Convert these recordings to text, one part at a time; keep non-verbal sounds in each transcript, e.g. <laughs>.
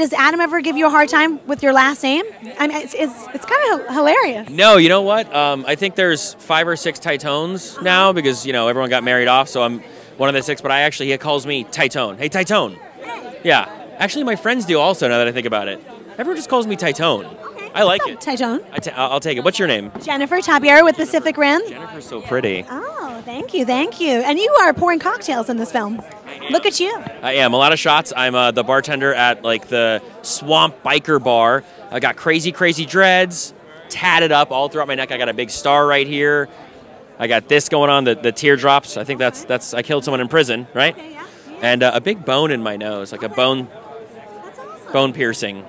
Does Adam ever give you a hard time with your last name? I mean, it's it's, it's kind of hilarious. No, you know what? Um, I think there's five or six Titones now because you know everyone got married off, so I'm one of the six. But I actually he calls me Titone. Hey, Titone. Yeah, actually my friends do also. Now that I think about it, everyone just calls me Titone. I like it. Titone. I t- I'll take it. What's your name? Jennifer Tapiero with Pacific Rim. Jennifer's so pretty. Oh, thank you, thank you. And you are pouring cocktails in this film. Look at you. I am. A lot of shots. I'm uh, the bartender at like the Swamp Biker Bar. I got crazy, crazy dreads, tatted up all throughout my neck. I got a big star right here. I got this going on, the, the teardrops. I think that's that's I killed someone in prison, right? Yeah. And uh, a big bone in my nose, like a bone bone piercing.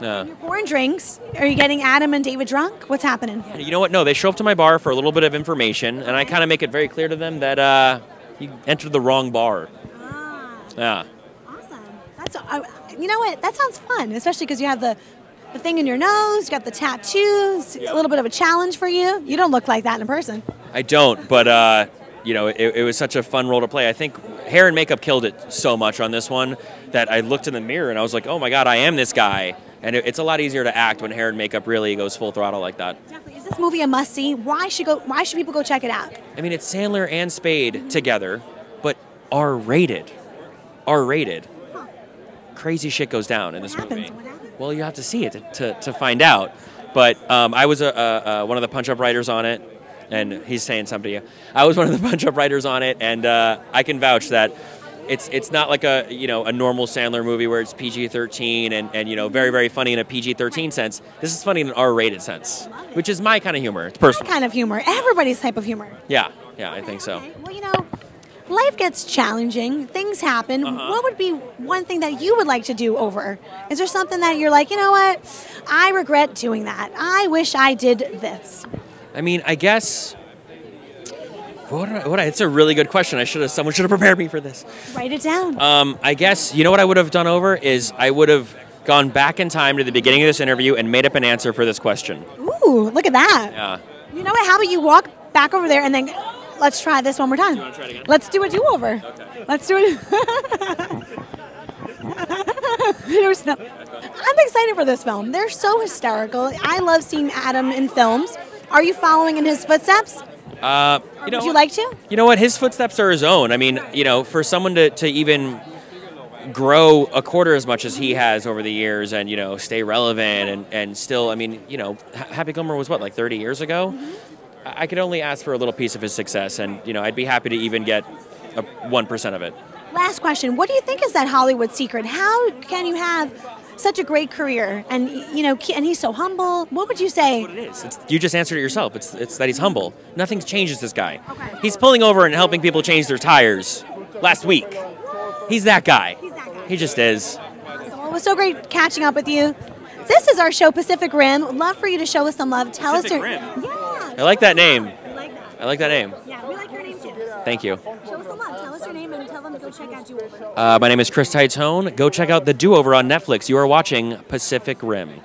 Uh, Pouring drinks. Are you getting Adam and David drunk? What's happening? you know what? No, they show up to my bar for a little bit of information, and I kind of make it very clear to them that uh, you entered the wrong bar. Ah. Yeah. Awesome. That's uh, you know what? That sounds fun, especially because you have the the thing in your nose, you got the tattoos, a little bit of a challenge for you. You don't look like that in person. I don't, but uh, you know, it, it was such a fun role to play. I think hair and makeup killed it so much on this one that I looked in the mirror and I was like, oh my god, I am this guy. And it, it's a lot easier to act when hair and makeup really goes full throttle like that. Is this movie a must see? Why should go? Why should people go check it out? I mean, it's Sandler and Spade together, but R rated. R rated. Crazy shit goes down in this movie. Well, you have to see it to, to, to find out. But um, I was a, a, a, one of the punch up writers on it, and he's saying something to you. I was one of the <laughs> punch up writers on it, and uh, I can vouch that it's it's not like a you know a normal Sandler movie where it's PG thirteen and, and you know very very funny in a PG thirteen sense. This is funny in an R rated sense, which is my kind of humor. It's personal. What kind of humor? Everybody's type of humor. Yeah, yeah, I think so. Well, you know, life gets challenging. Things happen. Uh-huh. What would be one thing that you would like to do over? Is there something that you're like, you know what? I regret doing that. I wish I did this. I mean, I guess. What, what, it's a really good question. I should have. Someone should have prepared me for this. Write it down. Um, I guess you know what I would have done over is I would have gone back in time to the beginning of this interview and made up an answer for this question. Ooh, look at that. Yeah. You know what? How about you walk back over there and then let's try this one more time. Let's do a do-over. Okay. Let's do it. <laughs> I'm excited for this film. They're so hysterical. I love seeing Adam in films. Are you following in his footsteps? Uh, you know, Would you like to? You know what? His footsteps are his own. I mean, you know, for someone to, to even grow a quarter as much as he has over the years and, you know, stay relevant and, and still, I mean, you know, Happy Gilmore was what, like 30 years ago? I I could only ask for a little piece of his success, and, you know, I'd be happy to even get a 1% of it. Last question. What do you think is that Hollywood secret? How can you have such a great career and you know and he's so humble? What would you say? It is. You just answered it yourself. It's, it's that he's mm-hmm. humble. Nothing changes this guy. He's pulling over and helping people change their tires last week. He's that guy. He just is. Well, it was so great catching up with you. This is our show, Pacific Rim. Love for you to show us some love. Tell us your rim I like that name. I like that name. Yeah, we like your name too. Thank you. Show us the love. Tell us your name and tell them to go check out you. Uh, my name is Chris Titone. Go check out The Do Over on Netflix. You are watching Pacific Rim.